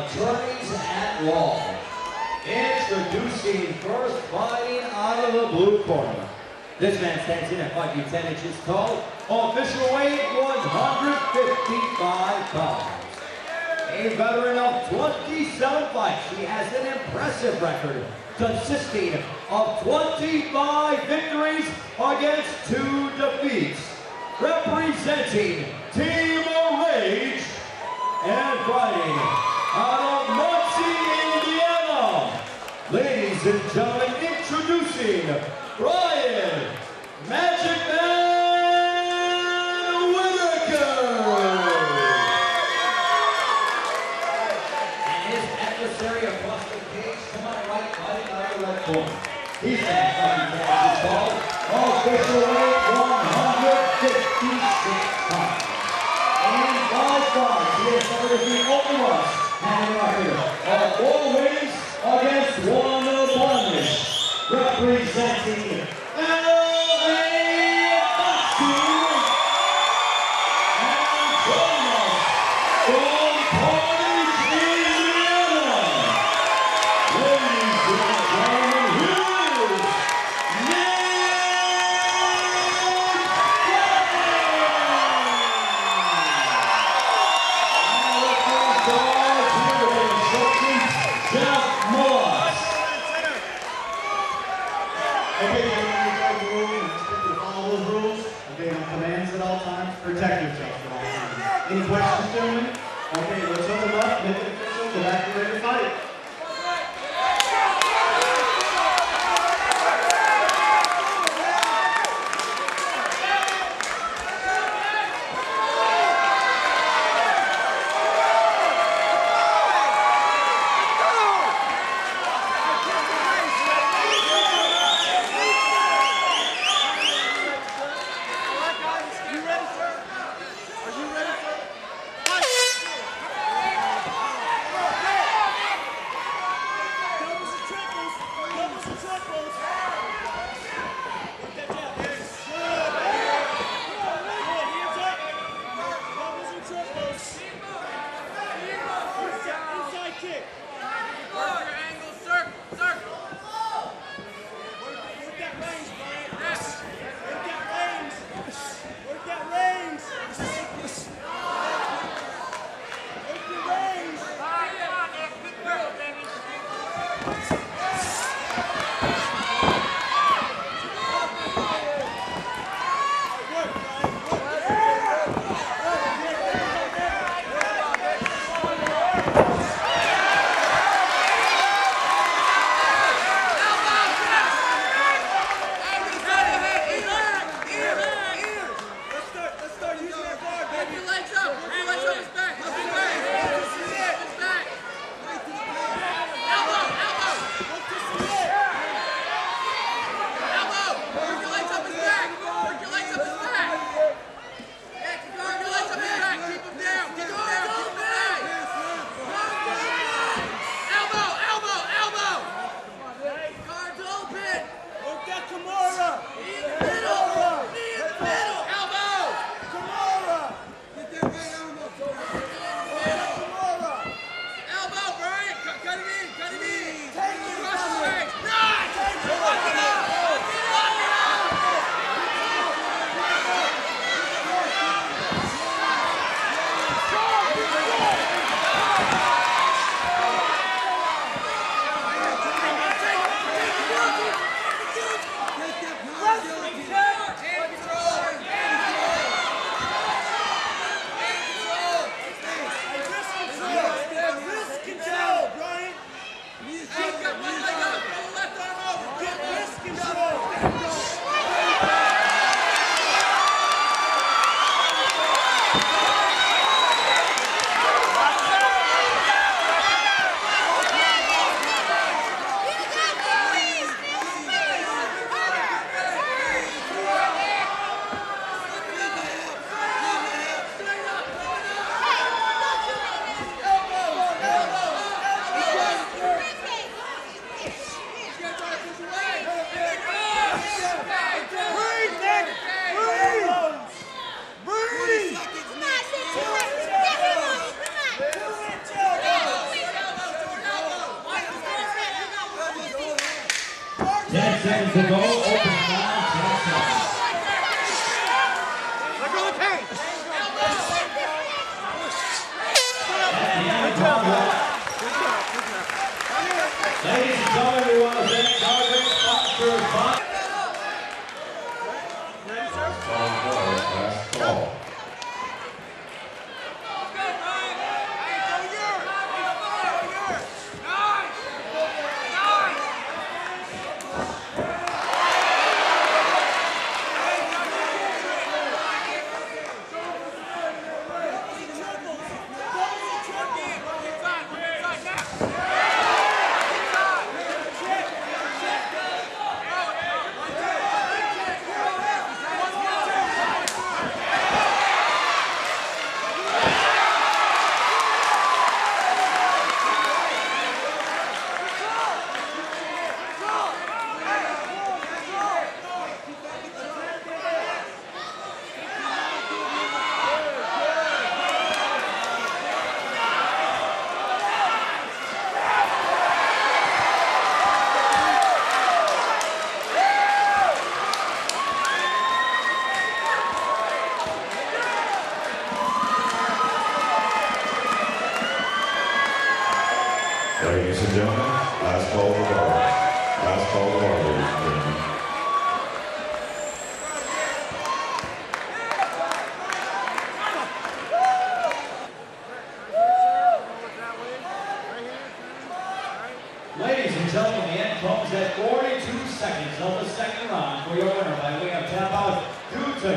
Matt Law. Introducing first fighting out of the blue corner. This man stands in at 5 feet 10 inches tall, official weight 155 pounds. A veteran of 27 fights, he has an impressive record consisting of 25 victories against two defeats. Representing Team Rage introducing Bryant Magic Man Whitaker. And his adversary across the cage to my right, fighting out of the left corner. He's been fighting as called official weight 156 pounds. In five fights, he has suffered the only loss and a record of four wins against one blemish, representing LA and joining at all times, protect yourself at all times. Any questions, gentlemen? Okay, let's open them up, make it official, back to to fight. Seconds to go. Open round. Ten seconds. Let go of the paint. At the end of round one. Ladies Yeah. Ladies and gentlemen, last call of the bar. Last call of the bar, ladies and gentlemen. Ladies and gentlemen, the end comes at 42 seconds of the second round for your winner by way of tap out due to